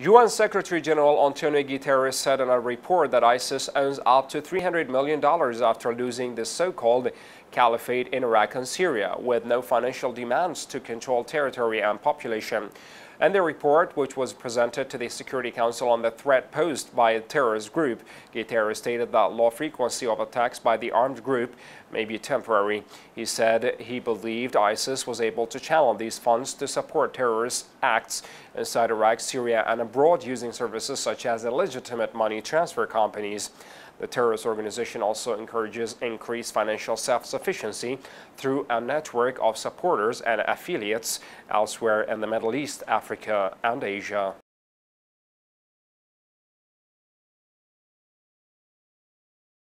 UN Secretary General Antonio Guterres said in a report that ISIS owns up to $300 million after losing the so-called caliphate in Iraq and Syria, with no financial demands to control territory and population. In the report, which was presented to the Security Council on the threat posed by a terrorist group, Guterres stated that low frequency of attacks by the armed group may be temporary. He said he believed ISIS was able to channel these funds to support terrorist acts inside Iraq, Syria, and abroad using services such as illegitimate money transfer companies. The terrorist organization also encourages increased financial self-sufficiency through a network of supporters and affiliates elsewhere in the Middle East, Africa, and Asia.